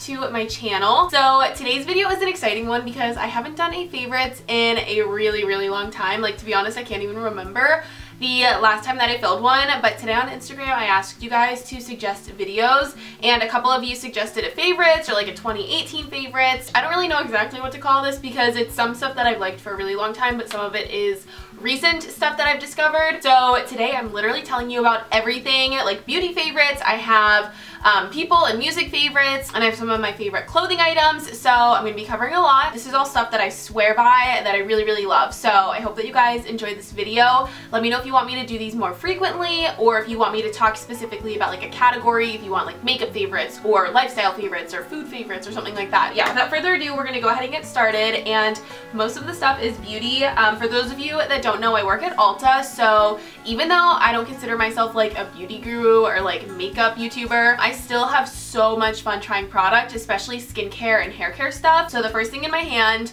to my channel. So today's video is an exciting one because I haven't done a favorites in a really, really long time. Like to be honest, I can't even remember the last time that I filled one, but today on Instagram I asked you guys to suggest videos, and a couple of you suggested a favorites or like a 2018 favorites. I don't really know exactly what to call this because it's some stuff that I've liked for a really long time, but some of it is recent stuff that I've discovered. So today I'm literally telling you about everything, like beauty favorites. I have um, people and music favorites, and I have some of my favorite clothing items, so I'm going to be covering a lot. This is all stuff that I swear by that I really, really love, so I hope that you guys enjoyed this video. Let me know if you want me to do these more frequently, or if you want me to talk specifically about like a category, if you want like makeup favorites, or lifestyle favorites, or food favorites, or something like that. Yeah, without further ado, we're going to go ahead and get started, and most of the stuff is beauty. Um, for those of you that don't know, I work at Ulta, so even though I don't consider myself like a beauty guru or like makeup YouTuber, I still have so much fun trying product, especially skincare and hair care stuff. So the first thing in my hand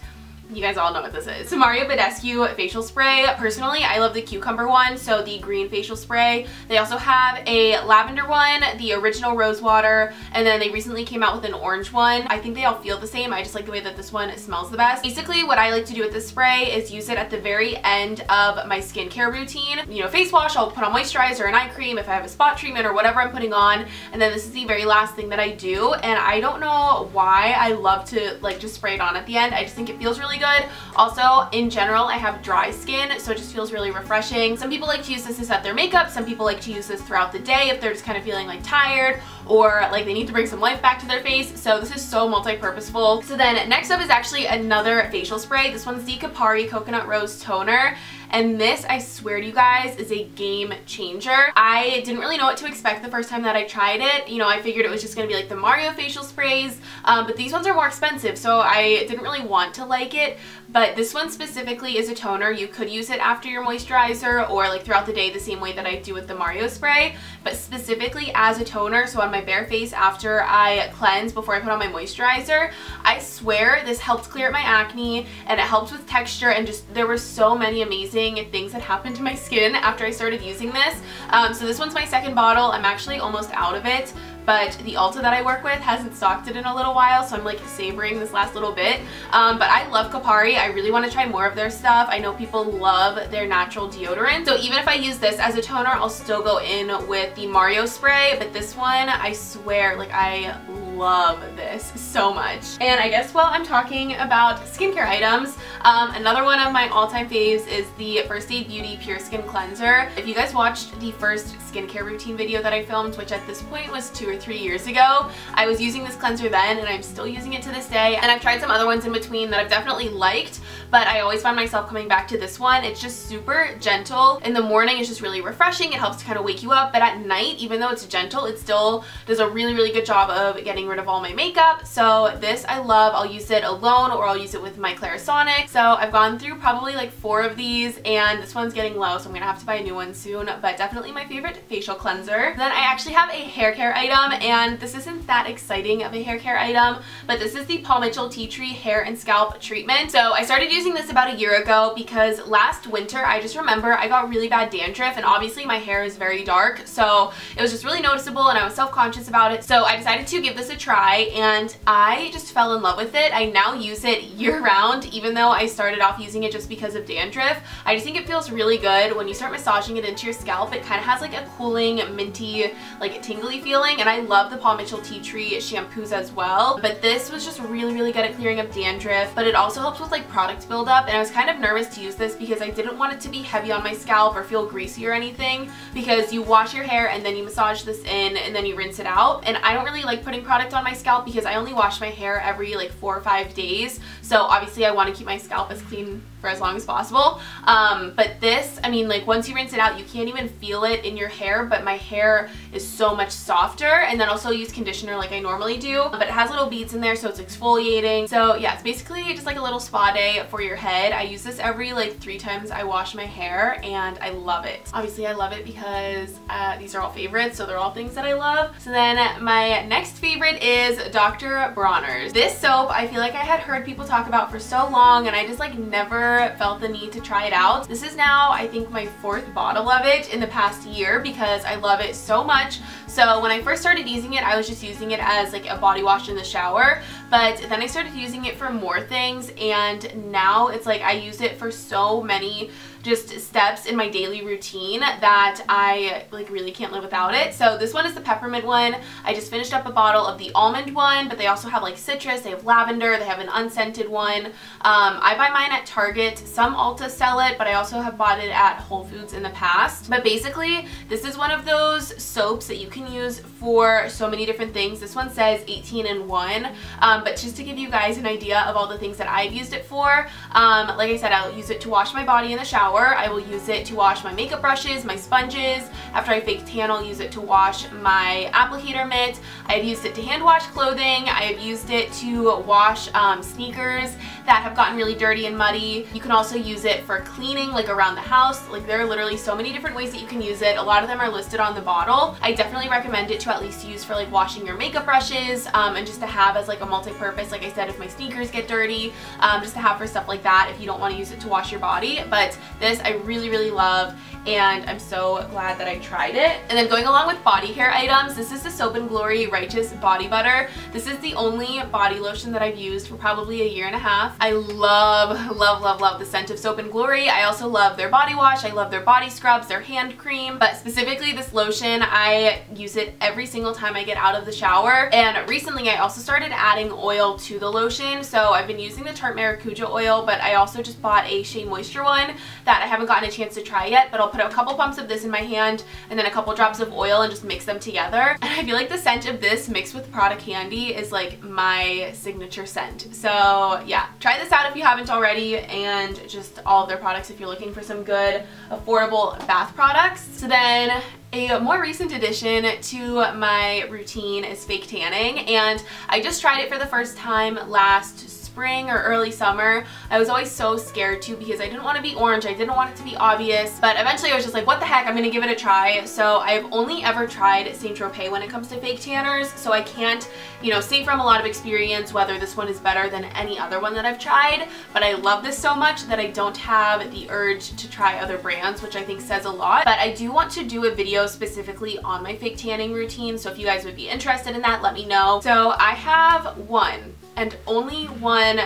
you guys all know what this is. Mario Badescu facial spray. Personally, I love the cucumber one, so the green facial spray. They also have a lavender one, the original rose water, and then they recently came out with an orange one. I think they all feel the same. I just like the way that this one smells the best. Basically, what I like to do with this spray is use it at the very end of my skincare routine. You know, face wash, I'll put on moisturizer and eye cream if I have a spot treatment or whatever I'm putting on, and then this is the very last thing that I do, and I don't know why I love to like just spray it on at the end. I just think it feels really good. Also, in general, I have dry skin, so it just feels really refreshing. Some people like to use this to set their makeup. Some people like to use this throughout the day if they're just kind of feeling like tired or like they need to bring some life back to their face. So this is so multi-purposeful. So then next up is actually another facial spray. This one's the Kopari Coconut Rose Toner. And this, I swear to you guys, is a game changer. I didn't really know what to expect the first time that I tried it. You know, I figured it was just going to be like the Mario facial sprays, um, but these ones are more expensive, so I didn't really want to like it. But this one specifically is a toner. You could use it after your moisturizer or like throughout the day the same way that I do with the Mario spray, but specifically as a toner, so on my bare face after I cleanse before I put on my moisturizer, I swear this helped clear up my acne and it helps with texture and just there were so many amazing amazing things that happened to my skin after I started using this. Um, so this one's my second bottle. I'm actually almost out of it but the Ulta that I work with hasn't stocked it in a little while, so I'm like savoring this last little bit. Um, but I love Kopari. I really want to try more of their stuff. I know people love their natural deodorant. So even if I use this as a toner, I'll still go in with the Mario spray, but this one, I swear, like I love this so much. And I guess while I'm talking about skincare items, um, another one of my all-time faves is the First Aid Beauty Pure Skin Cleanser. If you guys watched the first skincare routine video that I filmed, which at this point was two or three years ago, I was using this cleanser then and I'm still using it to this day. And I've tried some other ones in between that I've definitely liked, but I always find myself coming back to this one. It's just super gentle. In the morning, it's just really refreshing. It helps to kind of wake you up, but at night, even though it's gentle, it still does a really, really good job of getting rid of all my makeup. So this I love. I'll use it alone or I'll use it with my Clarisonic. So I've gone through probably like four of these and this one's getting low so I'm gonna have to buy a new one soon but definitely my favorite facial cleanser. Then I actually have a hair care item and this isn't that exciting of a hair care item but this is the Paul Mitchell Tea Tree Hair and Scalp Treatment. So I started using this about a year ago because last winter I just remember I got really bad dandruff and obviously my hair is very dark so it was just really noticeable and I was self-conscious about it so I decided to give this a try and I just fell in love with it. I now use it year round even though I started off using it just because of dandruff. I just think it feels really good. When you start massaging it into your scalp, it kind of has like a cooling, minty, like tingly feeling and I love the Paul Mitchell Tea Tree shampoos as well. But this was just really, really good at clearing up dandruff, but it also helps with like product buildup and I was kind of nervous to use this because I didn't want it to be heavy on my scalp or feel greasy or anything because you wash your hair and then you massage this in and then you rinse it out and I don't really like putting product on my scalp scalp because I only wash my hair every like four or five days. So obviously I want to keep my scalp as clean for as long as possible. Um, but this, I mean, like once you rinse it out, you can't even feel it in your hair, but my hair is so much softer. And then also use conditioner like I normally do, but it has little beads in there, so it's exfoliating. So yeah, it's basically just like a little spa day for your head. I use this every like three times I wash my hair and I love it. Obviously I love it because uh, these are all favorites, so they're all things that I love. So then my next favorite is Dr. Bronner's. This soap, I feel like I had heard people talk about for so long and I just like never felt the need to try it out. This is now, I think, my fourth bottle of it in the past year because I love it so much. So when I first started using it, I was just using it as like a body wash in the shower. But then I started using it for more things and now it's like I use it for so many just steps in my daily routine that I like really can't live without it. So this one is the peppermint one. I just finished up a bottle of the almond one, but they also have like citrus, they have lavender, they have an unscented one. Um, I buy mine at Target. Some Ulta sell it, but I also have bought it at Whole Foods in the past. But basically, this is one of those soaps that you can use for so many different things. This one says 18 and 1, um, but just to give you guys an idea of all the things that I've used it for, um, like I said, I'll use it to wash my body in the shower. I will use it to wash my makeup brushes, my sponges. After I fake tan, I'll use it to wash my applicator mitt. I've used it to hand wash clothing. I have used it to wash um, sneakers that have gotten really dirty and muddy. You can also use it for cleaning like around the house. Like there are literally so many different ways that you can use it. A lot of them are listed on the bottle. I definitely recommend it to at least use for like washing your makeup brushes um, and just to have as like a multi-purpose, like I said, if my sneakers get dirty, um, just to have for stuff like that if you don't want to use it to wash your body. But this I really, really love and I'm so glad that I tried it. And then going along with body care items, this is the Soap & Glory Righteous Body Butter. This is the only body lotion that I've used for probably a year and a half. I love, love, love, love the scent of Soap & Glory. I also love their body wash. I love their body scrubs, their hand cream, but specifically this lotion, I use it every single time I get out of the shower. And recently I also started adding oil to the lotion. So I've been using the Tarte Maracuja oil, but I also just bought a Shea Moisture one that I haven't gotten a chance to try yet, but I'll put a couple pumps of this in my hand and then a couple drops of oil and just mix them together. And I feel like the scent of this mixed with Prada Candy is like my signature scent. So yeah, try this out if you haven't already and just all of their products if you're looking for some good affordable bath products. So then a more recent addition to my routine is fake tanning and I just tried it for the first time last spring or early summer. I was always so scared to because I didn't want to be orange. I didn't want it to be obvious. But eventually I was just like, what the heck? I'm going to give it a try. So I've only ever tried Saint Tropez when it comes to fake tanners. So I can't, you know, say from a lot of experience whether this one is better than any other one that I've tried. But I love this so much that I don't have the urge to try other brands, which I think says a lot. But I do want to do a video specifically on my fake tanning routine. So if you guys would be interested in that, let me know. So I have one and only one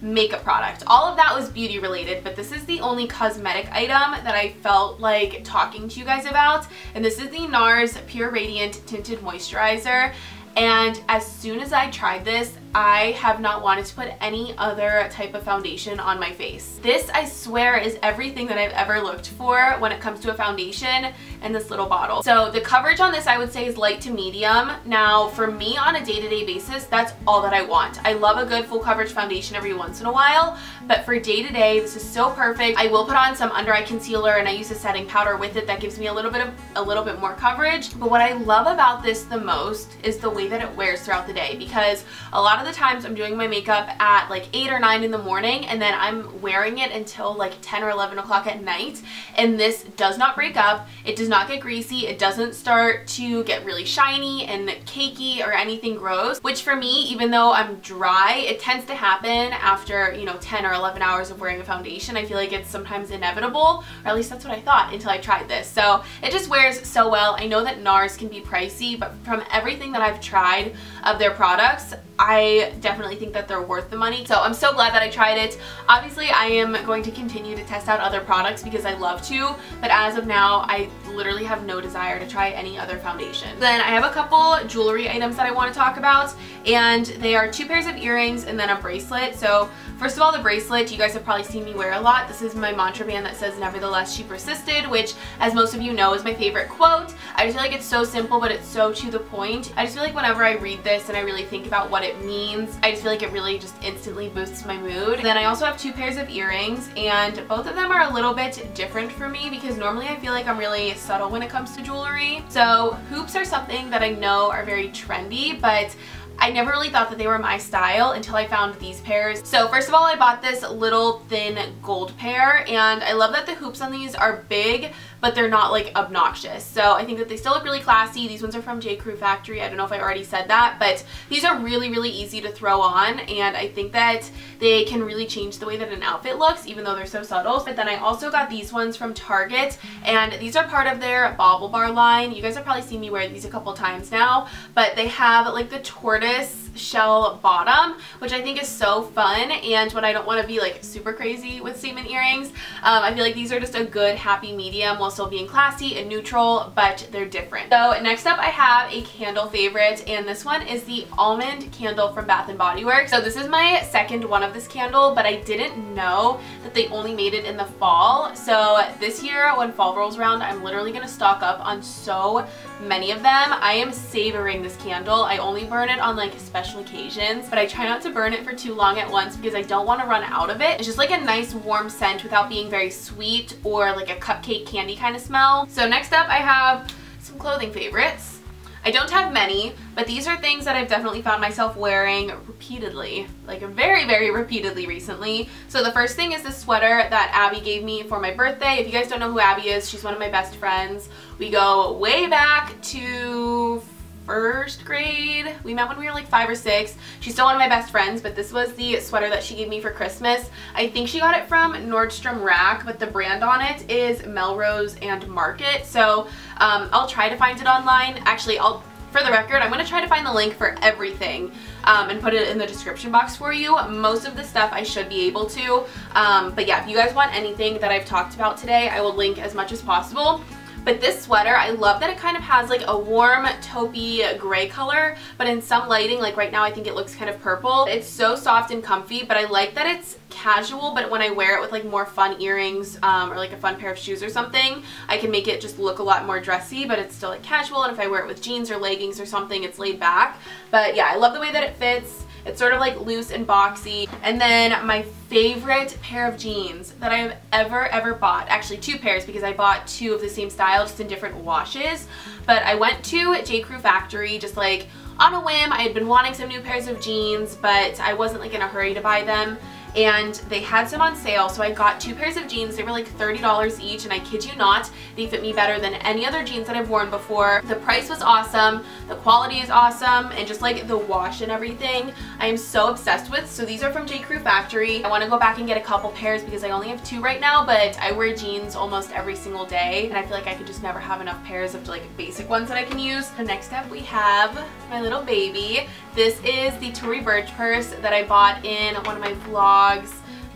makeup product. All of that was beauty related, but this is the only cosmetic item that I felt like talking to you guys about. And this is the NARS Pure Radiant Tinted Moisturizer. And as soon as I tried this, I have not wanted to put any other type of foundation on my face. This, I swear, is everything that I've ever looked for when it comes to a foundation in this little bottle. So the coverage on this, I would say, is light to medium. Now, for me, on a day-to-day -day basis, that's all that I want. I love a good full coverage foundation every once in a while, but for day-to-day, -day, this is so perfect. I will put on some under-eye concealer, and I use a setting powder with it that gives me a little bit of a little bit more coverage. But what I love about this the most is the way that it wears throughout the day, because a lot of the times I'm doing my makeup at like 8 or 9 in the morning and then I'm wearing it until like 10 or 11 o'clock at night and this does not break up, it does not get greasy, it doesn't start to get really shiny and cakey or anything gross, which for me, even though I'm dry, it tends to happen after, you know, 10 or 11 hours of wearing a foundation. I feel like it's sometimes inevitable, or at least that's what I thought until I tried this. So it just wears so well. I know that NARS can be pricey, but from everything that I've tried of their products, I definitely think that they're worth the money. So I'm so glad that I tried it. Obviously, I am going to continue to test out other products because I love to, but as of now, I literally have no desire to try any other foundation. Then I have a couple jewelry items that I want to talk about, and they are two pairs of earrings and then a bracelet. So first of all, the bracelet, you guys have probably seen me wear a lot. This is my mantra band that says, nevertheless, she persisted, which, as most of you know, is my favorite quote. I just feel like it's so simple, but it's so to the point. I just feel like whenever I read this and I really think about what it means, I just feel like it really just instantly boosts my mood. Then I also have two pairs of earrings, and both of them are a little bit different for me because normally I feel like I'm really subtle when it comes to jewelry. So hoops are something that I know are very trendy, but I never really thought that they were my style until I found these pairs. So first of all, I bought this little thin gold pair and I love that the hoops on these are big but they're not like obnoxious. So I think that they still look really classy. These ones are from J. Crew Factory. I don't know if I already said that, but these are really, really easy to throw on. And I think that they can really change the way that an outfit looks, even though they're so subtle. But then I also got these ones from Target, and these are part of their BaubleBar line. You guys have probably seen me wear these a couple times now, but they have like the tortoise shell bottom, which I think is so fun. And when I don't want to be like super crazy with statement earrings, um, I feel like these are just a good happy medium while still being classy and neutral, but they're different. So next up I have a candle favorite, and this one is the almond candle from Bath & Body Works. So this is my second one of this candle, but I didn't know that they only made it in the fall. So this year when fall rolls around, I'm literally going to stock up on so many of them. I am savoring this candle. I only burn it on like special occasions, but I try not to burn it for too long at once because I don't want to run out of it. It's just like a nice warm scent without being very sweet or like a cupcake candy kind of smell. So next up I have some clothing favorites. I don't have many, but these are things that I've definitely found myself wearing repeatedly, like very, very repeatedly recently. So the first thing is this sweater that Abby gave me for my birthday. If you guys don't know who Abby is, she's one of my best friends. We go way back to first grade. We met when we were like five or six. She's still one of my best friends, but this was the sweater that she gave me for Christmas. I think she got it from Nordstrom Rack, but the brand on it is Melrose and Market. So um, I'll try to find it online. Actually, I'll for the record, I'm going to try to find the link for everything um, and put it in the description box for you. Most of the stuff I should be able to. Um, but yeah, if you guys want anything that I've talked about today, I will link as much as possible. But this sweater, I love that it kind of has like a warm taupey gray color, but in some lighting, like right now I think it looks kind of purple. It's so soft and comfy, but I like that it's casual, but when I wear it with like more fun earrings um, or like a fun pair of shoes or something, I can make it just look a lot more dressy, but it's still like casual, and if I wear it with jeans or leggings or something, it's laid back. But yeah, I love the way that it fits. It's sort of like loose and boxy. And then my favorite pair of jeans that I have ever, ever bought, actually two pairs because I bought two of the same style just in different washes, but I went to J. Crew Factory just like on a whim. I had been wanting some new pairs of jeans, but I wasn't like in a hurry to buy them and they had some on sale. So I got two pairs of jeans. They were like $30 each and I kid you not they fit me better than any other jeans that I've worn before. The price was awesome. The quality is awesome. And just like the wash and everything I am so obsessed with. So these are from J. Crew Factory. I want to go back and get a couple pairs because I only have two right now but I wear jeans almost every single day. And I feel like I could just never have enough pairs of like basic ones that I can use. The next up we have my little baby. This is the Tory Burch purse that I bought in one of my vlogs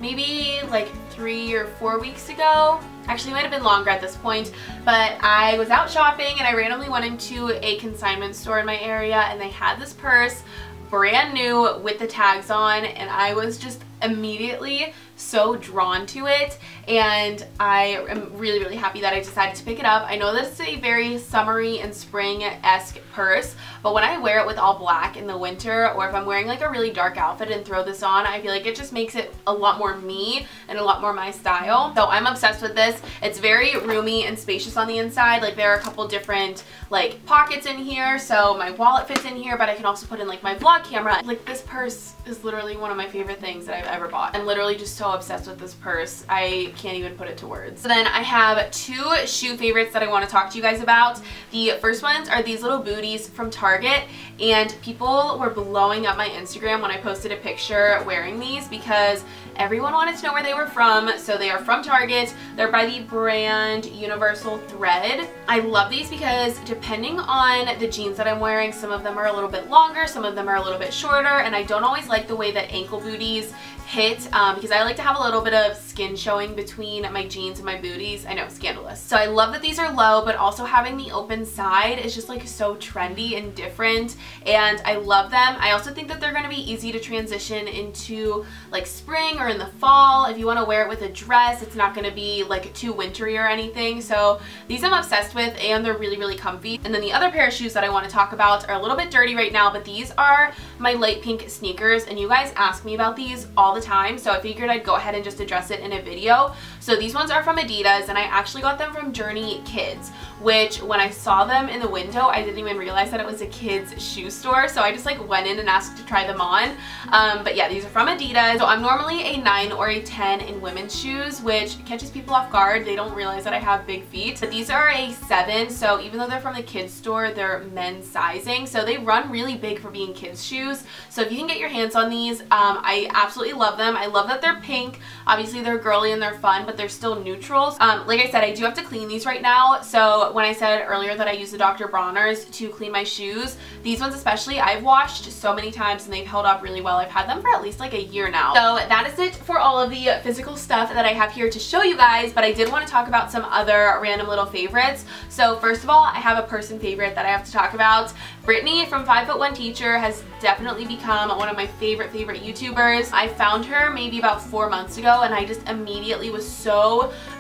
maybe like three or four weeks ago. Actually, it might have been longer at this point, but I was out shopping and I randomly went into a consignment store in my area and they had this purse brand new with the tags on and I was just immediately so drawn to it and I am really really happy that I decided to pick it up. I know this is a very summery and spring-esque purse but when I wear it with all black in the winter or if I'm wearing like a really dark outfit and throw this on I feel like it just makes it a lot more me and a lot more my style. So I'm obsessed with this. It's very roomy and spacious on the inside like there are a couple different like pockets in here so my wallet fits in here but I can also put in like my vlog camera. Like this purse is literally one of my favorite things that I've ever bought. I'm literally just so obsessed with this purse. I can't even put it to words. So then I have two shoe favorites that I want to talk to you guys about. The first ones are these little booties from Target and people were blowing up my Instagram when I posted a picture wearing these because everyone wanted to know where they were from. So they are from Target. They're by the brand Universal Thread. I love these because depending on the jeans that I'm wearing, some of them are a little bit longer, some of them are a little bit shorter, and I don't always like the way that ankle booties hit um, because I like to have a little bit of skin showing between my jeans and my booties. I know, scandalous. So I love that these are low, but also having the open side is just like so trendy and different and I love them. I also think that they're going to be easy to transition into like spring or in the fall. If you want to wear it with a dress, it's not going to be like too wintry or anything. So these I'm obsessed with and they're really, really comfy. And then the other pair of shoes that I want to talk about are a little bit dirty right now, but these are my light pink sneakers and you guys ask me about these all the time, so I figured I'd Go ahead and just address it in a video. So these ones are from Adidas and I actually got them from Journey Kids, which when I saw them in the window, I didn't even realize that it was a kid's shoe store. So I just like went in and asked to try them on. Um, but yeah, these are from Adidas. So I'm normally a 9 or a 10 in women's shoes, which catches people off guard. They don't realize that I have big feet. But these are a 7, so even though they're from the kids store, they're men's sizing. So they run really big for being kids shoes. So if you can get your hands on these, um, I absolutely love them. I love that they're pink. Obviously they're girly and they're fun, but they're still neutrals. Um, like I said, I do have to clean these right now. So when I said earlier that I use the Dr. Bronner's to clean my shoes, these ones especially, I've washed so many times and they've held up really well. I've had them for at least like a year now. So that is it for all of the physical stuff that I have here to show you guys, but I did want to talk about some other random little favorites. So first of all, I have a person favorite that I have to talk about. Brittany from 5 Foot One Teacher has definitely become one of my favorite, favorite YouTubers. I found her maybe about four months ago and I just immediately was so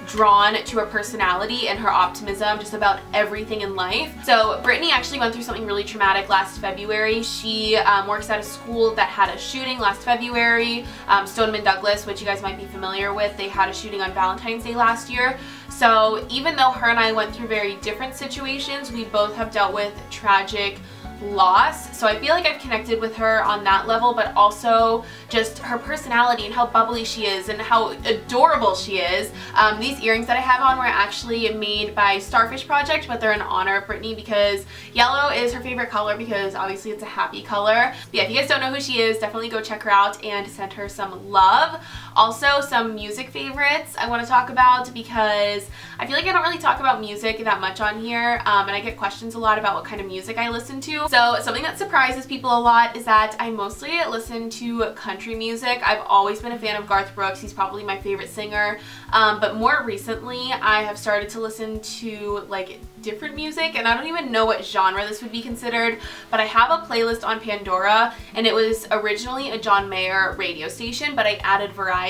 drawn to her personality and her optimism just about everything in life. So Brittany actually went through something really traumatic last February. She um, works at a school that had a shooting last February, um, Stoneman Douglas, which you guys might be familiar with. They had a shooting on Valentine's Day last year. So even though her and I went through very different situations, we both have dealt with tragic loss. So I feel like I've connected with her on that level, but also just her personality and how bubbly she is and how adorable she is. Um, these earrings that I have on were actually made by Starfish Project, but they're in honor of Brittany because yellow is her favorite color because obviously it's a happy color. But yeah, if you guys don't know who she is, definitely go check her out and send her some love. Also, some music favorites I want to talk about because I feel like I don't really talk about music that much on here um, and I get questions a lot about what kind of music I listen to. So something that surprises people a lot is that I mostly listen to country music. I've always been a fan of Garth Brooks. He's probably my favorite singer. Um, but more recently, I have started to listen to like different music and I don't even know what genre this would be considered but I have a playlist on Pandora and it was originally a John Mayer radio station but I added variety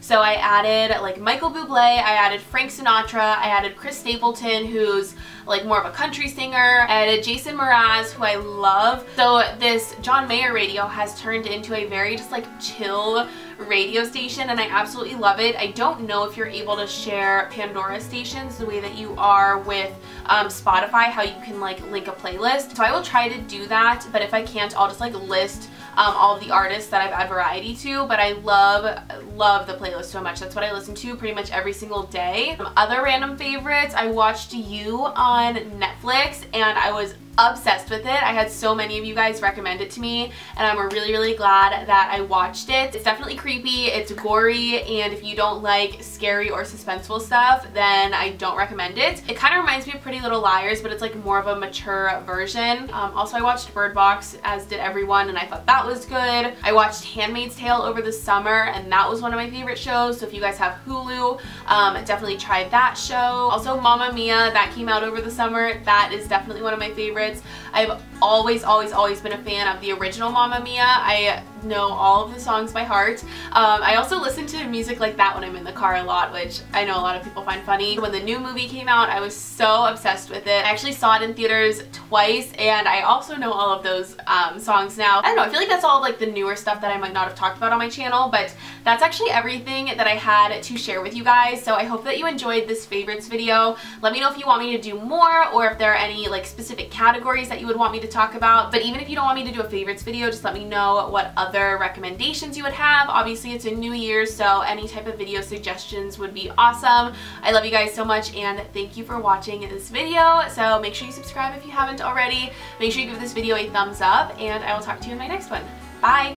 so I added like Michael Bublé, I added Frank Sinatra, I added Chris Stapleton who's like more of a country singer, I added Jason Mraz who I love. So this John Mayer radio has turned into a very just like chill radio station and I absolutely love it. I don't know if you're able to share Pandora stations the way that you are with um, Spotify, how you can like link a playlist. So I will try to do that, but if I can't, I'll just like list um, all the artists that I've had variety to, but I love, love the playlist so much. That's what I listen to pretty much every single day. Um, other random favorites, I watched You on Netflix and I was obsessed with it. I had so many of you guys recommend it to me and I'm really really glad that I watched it. It's definitely creepy, it's gory, and if you don't like scary or suspenseful stuff then I don't recommend it. It kind of reminds me of Pretty Little Liars but it's like more of a mature version. Um, also I watched Bird Box as did everyone and I thought that was good. I watched Handmaid's Tale over the summer and that was one of my favorite shows so if you guys have Hulu um, definitely try that show. Also Mamma Mia that came out over the summer that is definitely one of my favorites favorites. I've always, always, always been a fan of the original Mamma Mia. I know all of the songs by heart. Um, I also listen to music like that when I'm in the car a lot, which I know a lot of people find funny. When the new movie came out, I was so obsessed with it. I actually saw it in theaters twice, and I also know all of those um, songs now. I don't know, I feel like that's all like the newer stuff that I might not have talked about on my channel, but that's actually everything that I had to share with you guys. So I hope that you enjoyed this favorites video. Let me know if you want me to do more, or if there are any like specific categories that you would want me to talk about. But even if you don't want me to do a favorites video, just let me know what other other recommendations you would have. Obviously, it's a new year, so any type of video suggestions would be awesome. I love you guys so much, and thank you for watching this video. So make sure you subscribe if you haven't already. Make sure you give this video a thumbs up, and I will talk to you in my next one. Bye!